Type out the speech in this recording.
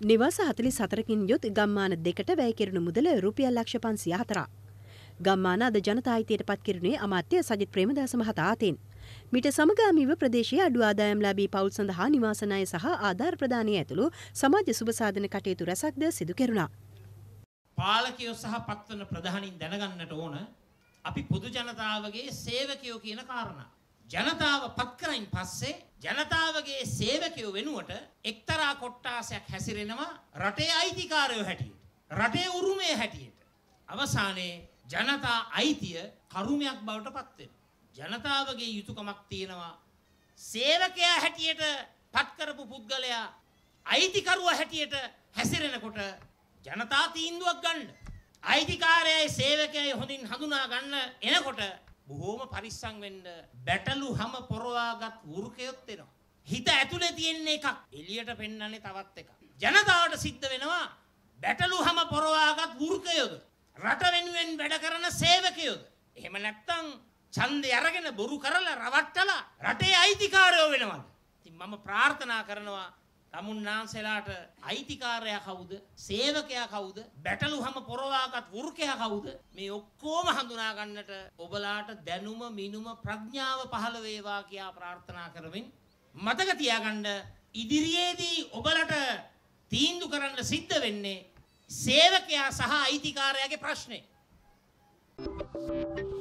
නිවාස හතලි සතරකින් යුත් ගම්මාන දෙකට වැෑකිරණු මුදල රුපියල් ලක්ෂ පන්සිය හතරා. ගම්මාන අද ජනතායිතයට පත්කිරුණේ අමාත්‍ය සජිත් ප්‍රේමදාස මහතා අතින්. මිට සමගාමීව ප්‍රදේශයේ අඩු ආදායම් ලාබී පවුල් සඳහා නිවාසනය සහ ආධාර ප්‍රදානය ඇතුළු සමාජ සුභසාධන කටයුතු රැසක්ද සිදු කෙරුණා. පාලකයෝ සහ පත්වන ප්‍රධානින් දැනගන්නට ඕන අපි පොදු ජනතාවගේ සේවකයෝ කියන කාරණා. ජනතාව පත් කරයින් පස්සේ ජනතාවගේ සේවකයෝ වෙනුවට එක්තරා කොට්ටාසයක් හැසිරෙනවා රටේ අයිතිකාරයෝ හැටියට. රටේ උරුමය හැටියට. අවසානයේ ජනතා අයිතිය කරුමයක් බවට පත්වෙන. ජනතාවගේ යුතුකමක් තියෙනවා. සේවකයා හැටියට පත්කරපු පුද්ගලයා අයිතිකරුව හැටියට හැසිරෙනකොට ජනතා තීන්දුවක් ගන්න. අයිතිකාරයයි සේවකයයි හොඳින් හඳුනා ගන්න එනකොට බොහෝම පරිස්සං වෙන්න බැටලු හම පොරවාගත් වෘකයොත් එනවා. හිත ඇතුලේ තියෙන්නේ එකක් එළියට පෙන්වන්නේ තවත් එකක්. ජනතාවට සිද්ධ වෙනවා බැටලු හම පොරවාගත් වෘකයොද රට වෙනුවෙන් වැඩ කරන සේවකයොද. එහෙම නැත්තම් ඡන්දය අරගෙන බොරු කරලා රවට්ටලා රටේ අයිතිකාරයෝ වෙනවද? ඉතින් මම ප්‍රාර්ථනා කරනවා තමුන්නාන්සෙලාට අයිතිකාරයා කවුද? සේවකයා කවුද? බැටලු හම පොරවාගත් වෘකයා කවුද? මේ ඔක්කෝම හඳුනා ගන්නට ඔබලාට දැනුම මිනුම ප්‍රඥාව පහළ වේවා කියා ප්‍රාර්ථනා කරමින් මතක තියාගන්න ඉදිරියේදී ඔබලට තීන්දුව කරන්න සිද්ධ වෙන්නේ සේවකයා සහ අයිතිකාරයාගේ ප්‍රශ්නේ. Thank you.